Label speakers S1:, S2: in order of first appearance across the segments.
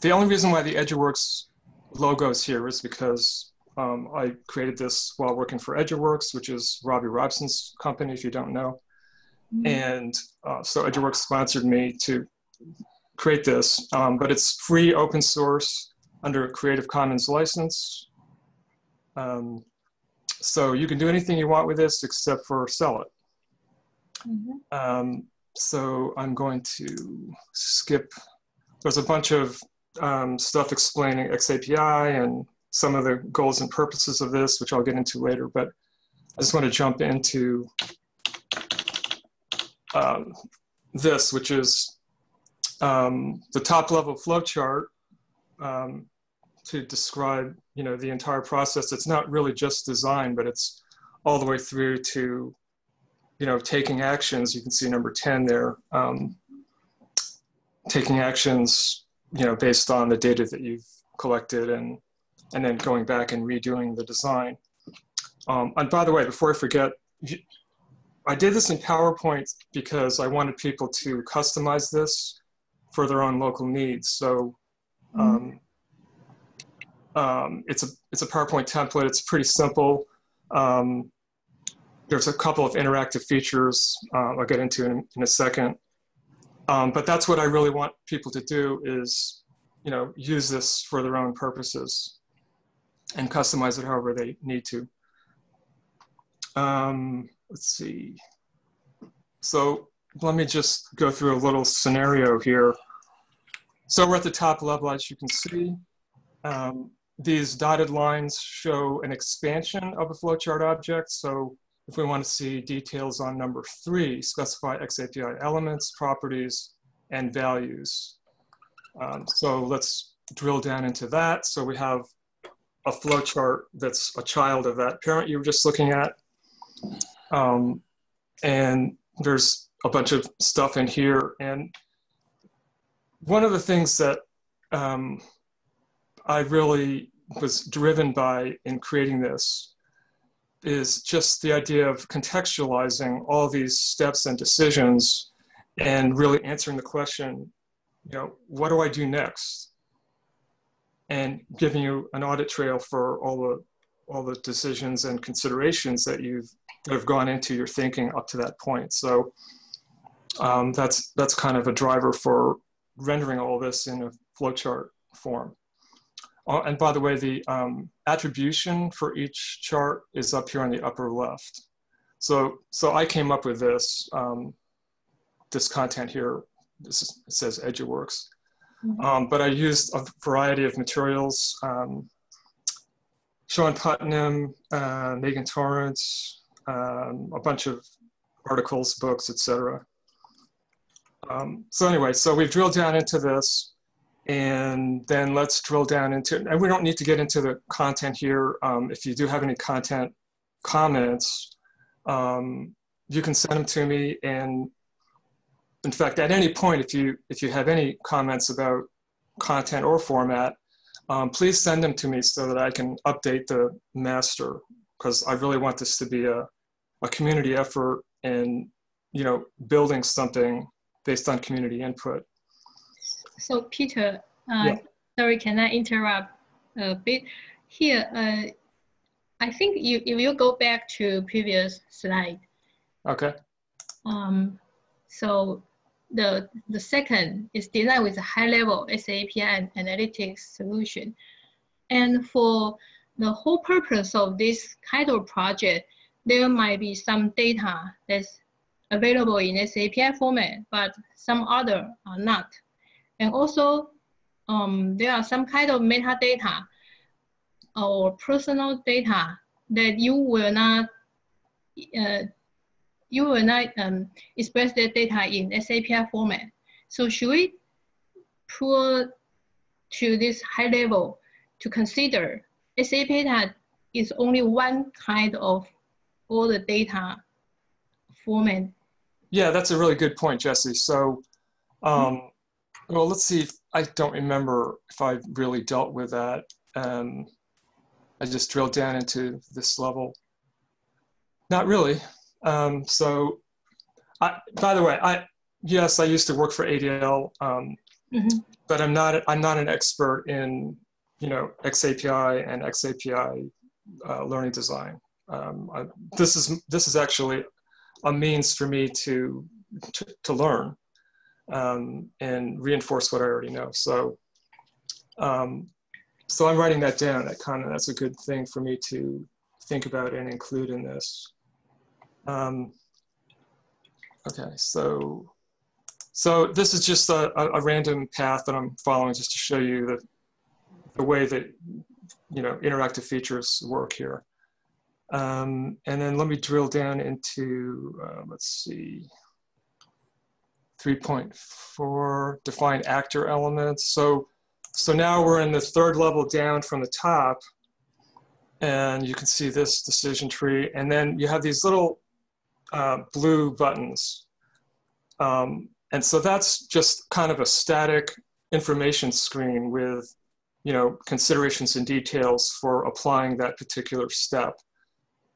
S1: the only reason why the Eduworks logo is here is because um, I created this while working for Eduworks, which is Robby Robson's company, if you don't know. Mm-hmm. And uh, so Eduworks sponsored me to create this, um, but it's free open source under a Creative Commons license. Um, so you can do anything you want with this except for sell it. Mm-hmm. Um, so I'm going to skip, there's a bunch of um, stuff explaining XAPI and some of the goals and purposes of this, which I'll get into later, but I just want to jump into um, this, which is um, the top level flowchart um, to describe, you know, the entire process. It's not really just design, but it's all the way through to, you know, taking actions. You can see number 10 there. Um, taking actions, you know, based on the data that you've collected and, and then going back and redoing the design. Um, and by the way, before I forget, I did this in PowerPoint because I wanted people to customize this for their own local needs. So mm-hmm. um, um, it's, a, it's a PowerPoint template. It's pretty simple. Um, there's a couple of interactive features uh, I'll get into in, in a second. Um, but that's what I really want people to do is, you know, use this for their own purposes and customize it however they need to. Um, let's see. So let me just go through a little scenario here. So we're at the top level, as you can see. Um, these dotted lines show an expansion of a flowchart object. So if we want to see details on number three, specify XAPI elements, properties, and values. Um, so let's drill down into that. So we have a flowchart that's a child of that parent you were just looking at. Um, and there's a bunch of stuff in here. And one of the things that um, I really was driven by in creating this is just the idea of contextualizing all these steps and decisions and really answering the question, you know, what do I do next? And giving you an audit trail for all the all the decisions and considerations that you've that have gone into your thinking up to that point. So um, that's that's kind of a driver for rendering all this in a flowchart form. Oh, and by the way, the um, attribution for each chart is up here on the upper left. So, so I came up with this, um, this content here. This is, it says Eduworks. Mm -hmm. um, but I used a variety of materials. Um, Sean Putman, uh, Megan Torrance, um, a bunch of articles, books, etc. Um, so anyway, so we've drilled down into this and then let's drill down into, and we don't need to get into the content here. Um, if you do have any content comments, um, you can send them to me. And in fact, at any point, if you, if you have any comments about content or format, um, please send them to me so that I can update the master because I really want this to be a, a community effort and, you know, building something based on community input.
S2: So Peter, uh, yeah. sorry, can I interrupt a bit? Here, uh, I think you, if you go back to previous slide.
S1: Okay.
S2: Um, so the, the second is designed with a high level XAPI and analytics solution. And for the whole purpose of this kind of project, there might be some data that's available in XAPI format, but some other are not. And also, um, there are some kind of metadata or personal data that you will not uh, you will not um, express that data in XAPI format. So should we put to this high level to consider XAPI data is only one kind of all the data format?
S1: Yeah, that's a really good point, Jessie. So um, well, let's see. If, I don't remember if I really dealt with that. Um, I just drilled down into this level. Not really. Um, so, I, by the way, I yes, I used to work for ADL. Um,
S2: Mhm.
S1: but I'm not I'm not an expert in you know XAPI and XAPI uh, learning design. Um, I, this is this is actually a means for me to to, to learn um, and reinforce what I already know. So um, so I'm writing that down. That kind of that's a good thing for me to think about and include in this. Um, okay, so so this is just a, a, random path that I'm following just to show you the the way that you know interactive features work here. Um, and then let me drill down into uh, let's see. 3.4 define actor elements. So so now we're in the third level down from the top and you can see this decision tree. And then you have these little uh, blue buttons. Um, and so that's just kind of a static information screen with, you know, considerations and details for applying that particular step.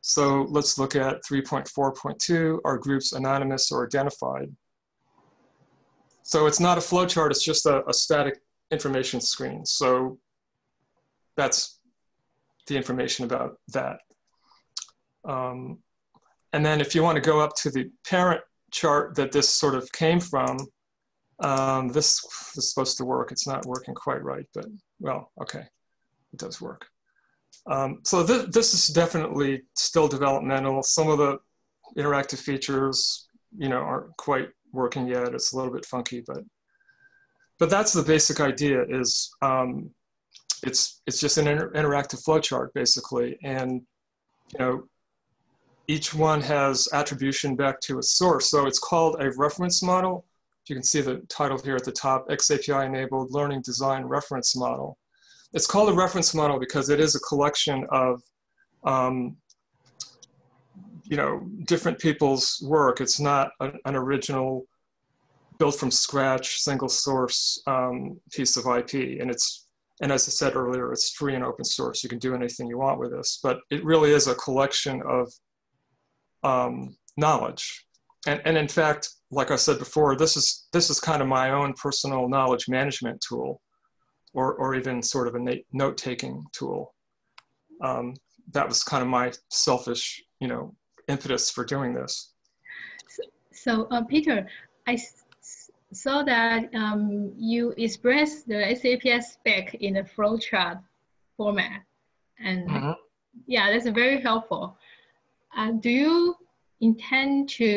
S1: So let's look at 3.4.2, are groups anonymous or identified? So it's not a flowchart, it's just a, a static information screen. So that's the information about that. Um, and then if you want to go up to the parent chart that this sort of came from, um, this is supposed to work. It's not working quite right, but well, okay, it does work. Um, so th this is definitely still developmental. Some of the interactive features, you know, aren't quite working yet. It's a little bit funky, but but that's the basic idea is um, it's it's just an inter interactive flowchart basically. And you know each one has attribution back to a source. So it's called a reference model. You can see the title here at the top xapi enabled learning design reference model. It's called a reference model because it is a collection of um, you know different people's work it's not an, an original built from scratch, single source um, piece of IP. And it's, and as I said earlier, it's free and open source. You can do anything you want with this, but it really is a collection of um, knowledge. And, and in fact, like I said before, this is, this is kind of my own personal knowledge management tool or, or even sort of a note-taking tool. Um, that was kind of my selfish, you know, impetus for doing this.
S2: So, so uh, Peter, I saw that um, you express the XAPI spec in a flowchart format. And mm -hmm. yeah, that's very helpful. Uh, do you intend to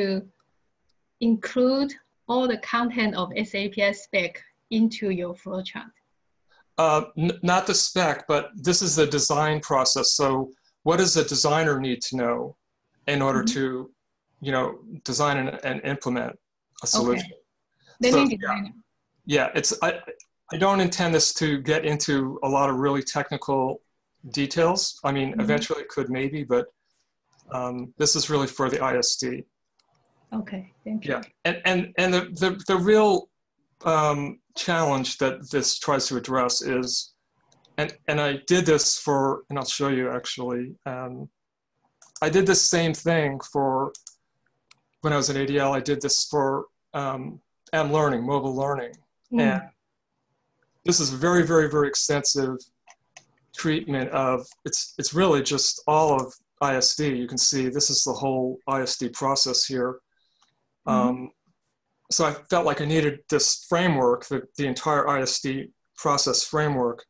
S2: include all the content of XAPI spec into your flowchart?
S1: Uh, not the spec, but this is the design process. So what does a designer need to know in order mm -hmm. to, you know, design and, and implement a solution? Okay.
S2: They
S1: so,
S2: need
S1: yeah, yeah, it's I, I don't intend this to get into a lot of really technical details. I mean, mm -hmm. eventually it could maybe, but um, this is really for the ISD.
S2: Okay, thank you.
S1: Yeah, and and and the the, the real um, challenge that this tries to address is, and and I did this for, and I'll show you actually. Um, I did the same thing for when I was in ADL. I did this for um, M learning, mobile learning. Mm. And this is a very, very, very extensive treatment of, it's, it's really just all of ISD. You can see this is the whole ISD process here. Mm. Um, so I felt like I needed this framework, the, the entire ISD process framework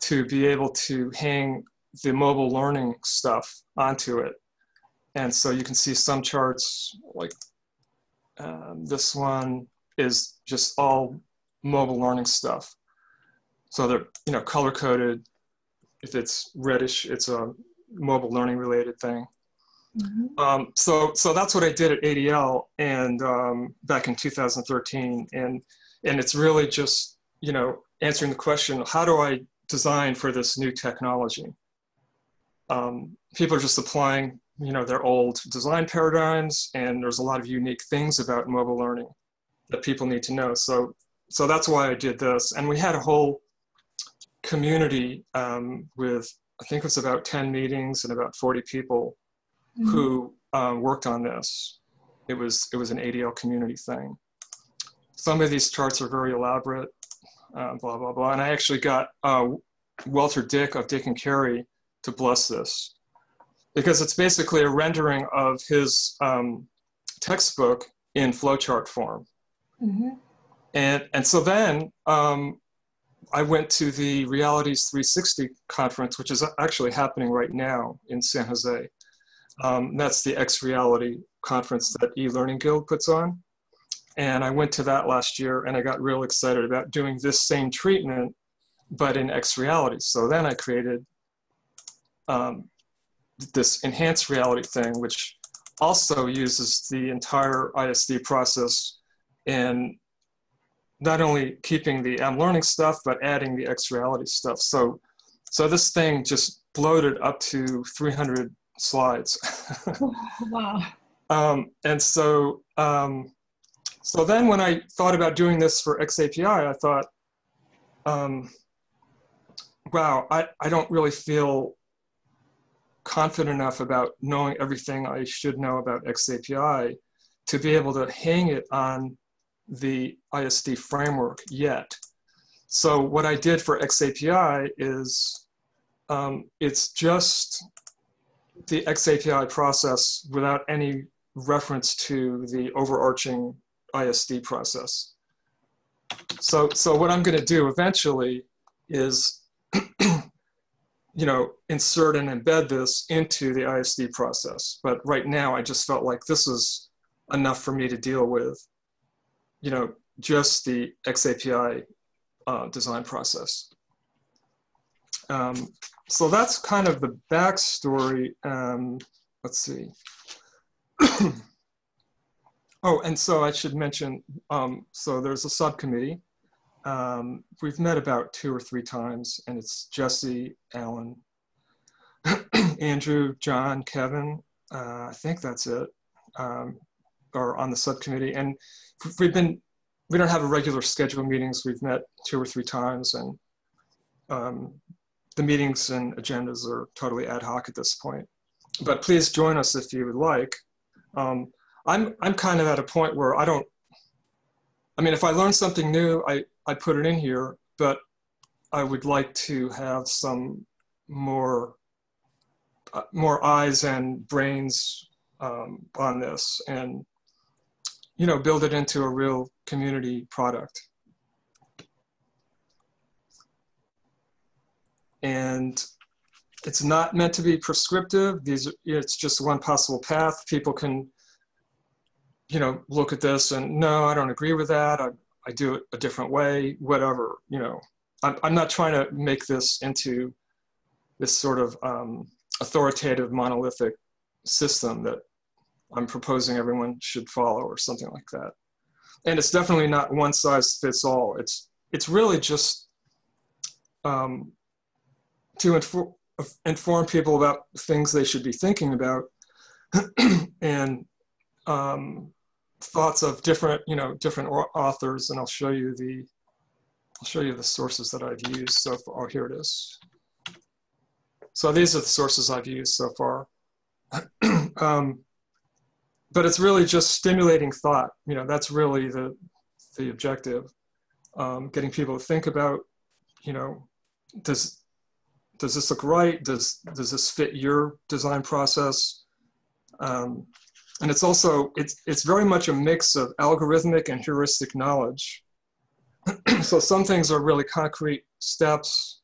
S1: to be able to hang the mobile learning stuff onto it. And so you can see some charts like um, this one, is just all mobile learning stuff. So they're you know color coded. If it's reddish, it's a mobile learning related thing. Mm-hmm. Um, so so that's what I did at ADL and um, back in 2013, and and it's really just you know answering the question: How do I design for this new technology? Um, people are just applying you know their old design paradigms, and there's a lot of unique things about mobile learning that people need to know. So, so that's why I did this. And we had a whole community um, with, I think it was about 10 meetings and about 40 people mm-hmm. who um, worked on this. It was, it was an ADL community thing. Some of these charts are very elaborate. uh, blah, blah, blah. And I actually got uh, Walter Dick of Dick and Carey to bless this because it's basically a rendering of his um, textbook in flowchart form. Mm-hmm. And, and so then um, I went to the Realities 360 conference, which is actually happening right now in San Jose. Um, that's the X Reality conference that eLearning Guild puts on. And I went to that last year and I got real excited about doing this same treatment, but in X Reality. So then I created um, this enhanced reality thing, which also uses the entire ISD process in not only keeping the M learning stuff, but adding the X reality stuff. So, so this thing just bloated up to 300 slides. wow. Um, and so, um, so then when I thought about doing this for XAPI, I thought, um, wow, I, I don't really feel confident enough about knowing everything I should know about XAPI to be able to hang it on the ISD framework yet. So what I did for XAPI is um, it's just the XAPI process without any reference to the overarching ISD process. So, so what I'm going to do eventually is you know, insert and embed this into the ISD process. But right now, I just felt like this is enough for me to deal with, you know, just the XAPI uh, design process. Um, so that's kind of the backstory. Um, let's see. oh, and so I should mention, um, so there's a subcommittee um, we've met about two or three times, and it's Jessie, Alan, Andrew, John, Kevin. Uh, I think that's it. Um, are on the subcommittee, and we've been. We don't have a regular schedule of meetings. We've met two or three times, and um, the meetings and agendas are totally ad hoc at this point. But please join us if you would like. Um, I'm I'm kind of at a point where I don't. I mean, if I learn something new, I I put it in here, but I would like to have some more uh, more eyes and brains um, on this and you know build it into a real community product. And it's not meant to be prescriptive. These it's just one possible path. People can you know look at this and no i don't agree with that. I, I do it a different way, whatever, you know. I'm, I'm not trying to make this into this sort of um, authoritative monolithic system that I'm proposing everyone should follow or something like that. And it's definitely not one size fits all. It's, it's really just um, to infor inform people about things they should be thinking about and um, thoughts of different, you know, different authors, and I'll show you the, I'll show you the sources that I've used so far. Oh, here it is. So these are the sources I've used so far. um, but it's really just stimulating thought. You know, that's really the, the objective. Um, getting people to think about, you know, does, does this look right? Does, does this fit your design process? Um, and it's also, it's, it's very much a mix of algorithmic and heuristic knowledge. so some things are really concrete steps,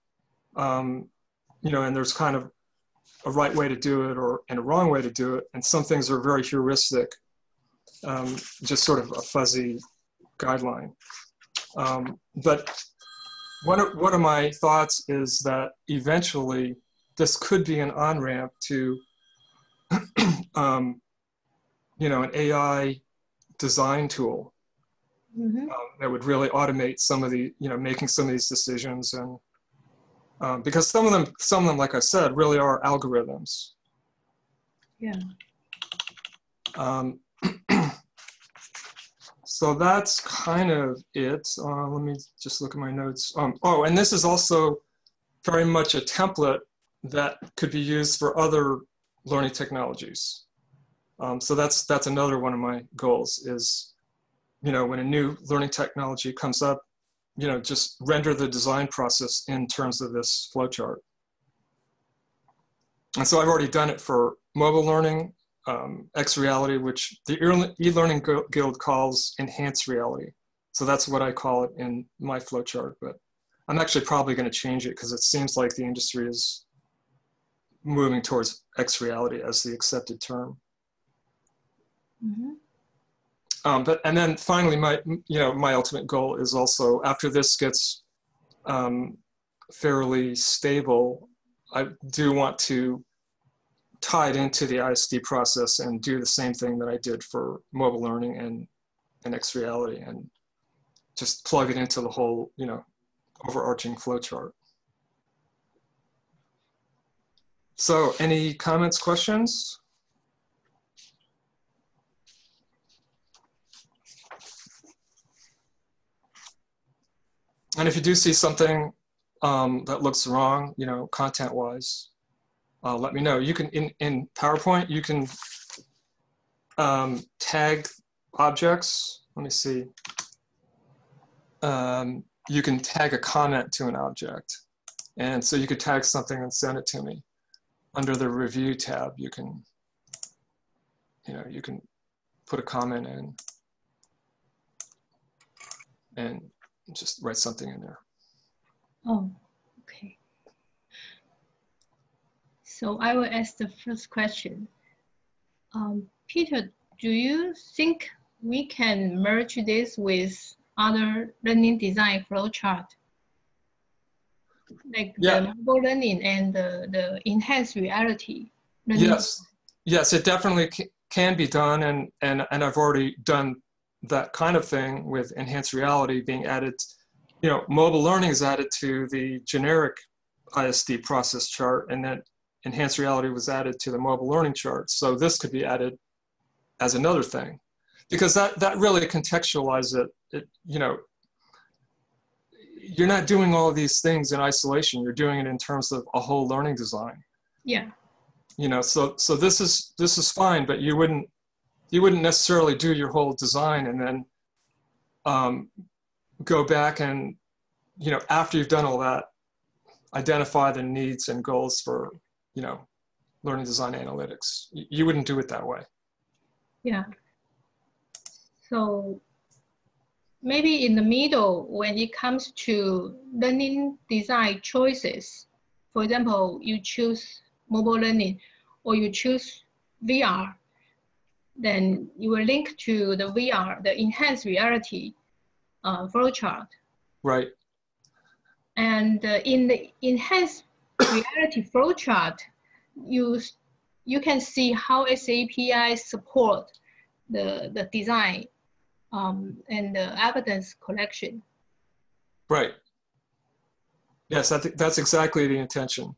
S1: um, you know, and there's kind of a right way to do it or and a wrong way to do it. And some things are very heuristic, um, just sort of a fuzzy guideline. Um, but one of, one of my thoughts is that eventually this could be an on-ramp to um, you know, an AI design tool mm-hmm. um, that would really automate some of the, you know, making some of these decisions and um, because some of them, some of them, like I said, really are algorithms.
S2: Yeah.
S1: Um, so that's kind of it. Uh, let me just look at my notes. Um, oh, and this is also very much a template that could be used for other learning technologies. Um, so that's that's another one of my goals is, you know, when a new learning technology comes up, you know, just render the design process in terms of this flowchart. And so I've already done it for mobile learning, um, X Reality, which the e-learning guild calls enhanced reality. So that's what I call it in my flowchart, but I'm actually probably going to change it because it seems like the industry is moving towards X reality as the accepted term. Mm -hmm. um, but and then finally, my you know my ultimate goal is also after this gets um, fairly stable, I do want to tie it into the ISD process and do the same thing that I did for mobile learning and and X reality and just plug it into the whole you know overarching flowchart. So any comments, questions? And if you do see something um, that looks wrong, you know, content-wise, uh, let me know. You can, in, in PowerPoint, you can um, tag objects. Let me see. Um, you can tag a comment to an object. And so you could tag something and send it to me under the review tab, you can, you know, you can put a comment in and just write something in there.
S2: Oh, okay. So I will ask the first question. Um, Peter, do you think we can merge this with other learning design flowchart? like yeah. the mobile learning and the, the enhanced reality.
S1: Learning. Yes, yes, it definitely can be done, and and and I've already done that kind of thing with enhanced reality being added. You know, mobile learning is added to the generic ISD process chart, and then enhanced reality was added to the mobile learning chart. So this could be added as another thing, because that that really contextualizes it. It you know you're not doing all of these things in isolation. You're doing it in terms of a whole learning design.
S2: Yeah.
S1: You know, so so this is this is fine, but you wouldn't you wouldn't necessarily do your whole design and then um, go back and you know after you've done all that, identify the needs and goals for you know learning design analytics. You wouldn't do it that way.
S2: Yeah. So maybe in the middle when it comes to learning design choices. For example, you choose mobile learning or you choose VR, then you will link to the VR, the enhanced reality uh, flowchart.
S1: Right.
S2: And uh, in the enhanced reality flowchart, you, you can see how XAPI support the, the design um, and the evidence collection.
S1: Right. Yes, that, that's exactly the intention.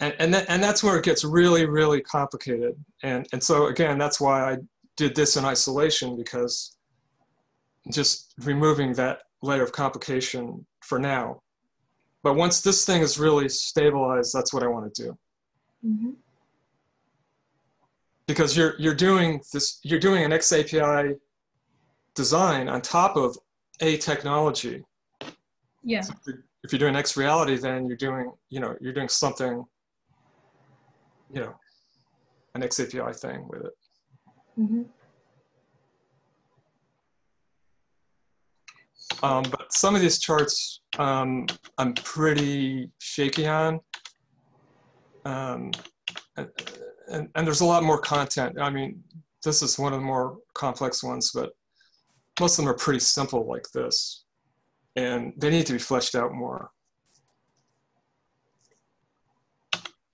S1: And, and, that, and that's where it gets really, really complicated. And, and so again, that's why I did this in isolation because just removing that layer of complication for now. But once this thing is really stabilized, that's what I want to do. Mm -hmm. Because you're, you're doing this, you're doing an XAPI design on top of a technology.
S2: Yeah. So
S1: if you're doing X reality, then you're doing, you know, you're doing something, you know, an XAPI thing with it. Mm-hmm. Um, but some of these charts um, I'm pretty shaky on. Um, and, and, and, there's a lot more content. I mean, this is one of the more complex ones, but most of them are pretty simple like this, and they need to be fleshed out more.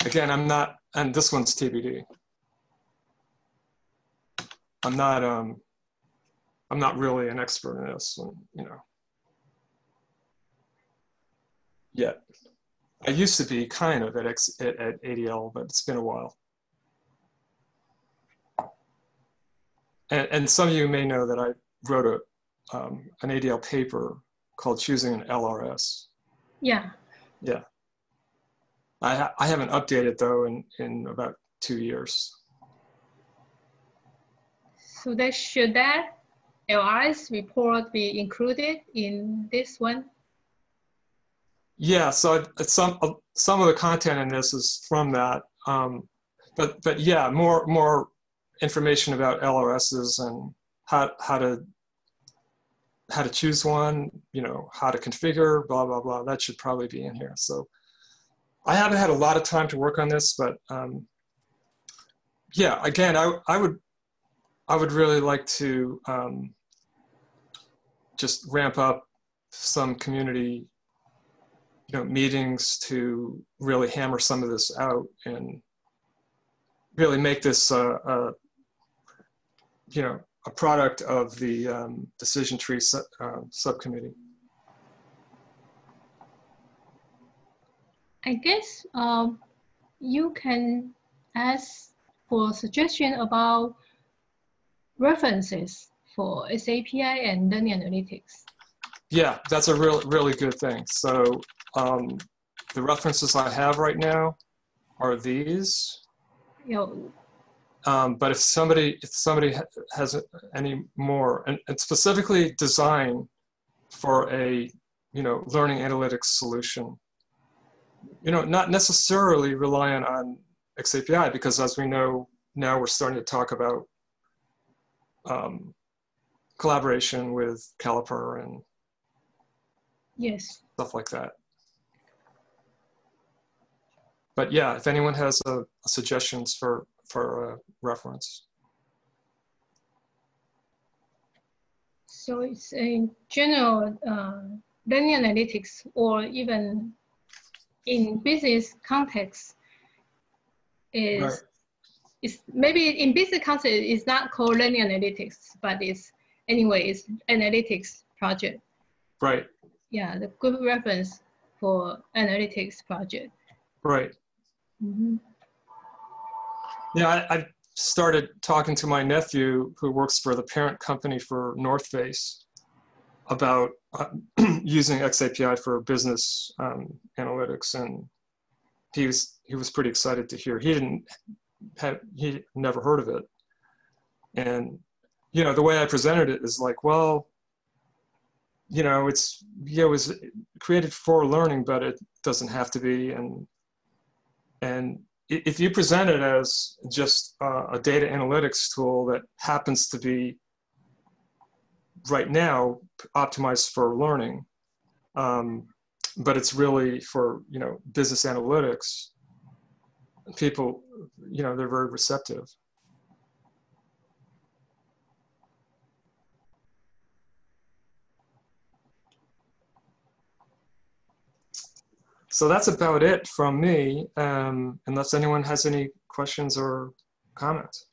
S1: Again, I'm not, and this one's TBD. I'm not, um, I'm not really an expert in this, and, you know, yet. I used to be kind of at, X, at, at ADL, but it's been a while. And, and some of you may know that I wrote a, um, an ADL paper called Choosing an LRS.
S2: Yeah.
S1: Yeah. I, ha I haven't updated though in, in about two years.
S2: So that should that LRS report be included in this one?
S1: Yeah, so some some of the content in this is from that, um, but but yeah, more more information about LRSs and how how to how to choose one, you know, how to configure, blah blah blah. That should probably be in here. So I haven't had a lot of time to work on this, but um, yeah, again, I I would I would really like to um, just ramp up some community you know, meetings to really hammer some of this out and really make this uh, a, you know, a product of the um, decision tree su uh, subcommittee.
S2: I guess um, you can ask for suggestion about references for XAPI and learning analytics.
S1: Yeah, that's a real, really good thing. So um, the references I have right now are these.
S2: Yo.
S1: Um, but if somebody if somebody has any more, and, and specifically design for a you know learning analytics solution, you know not necessarily reliant on XAPI because as we know now we're starting to talk about um, collaboration with Caliper and
S2: yes
S1: stuff like that but yeah, if anyone has uh, suggestions for for uh, reference.
S2: So it's in general uh, learning analytics, or even in business context, is right. is maybe in business context it's not called learning analytics, but it's anyway it's analytics project.
S1: Right.
S2: Yeah, the good reference for analytics project.
S1: Right. Mm-hmm. Yeah, I, I, started talking to my nephew who works for the parent company for North Face about uh, using XAPI for business um, analytics, and he was he was pretty excited to hear. He didn't have he never heard of it, and you know the way I presented it is like, well, you know, it's yeah, it was created for learning, but it doesn't have to be, and and if you present it as just uh, a data analytics tool that happens to be right now optimized for learning, um, but it's really for you know business analytics, people you know they're very receptive. So that's about it from me, um, unless anyone has any questions or comments.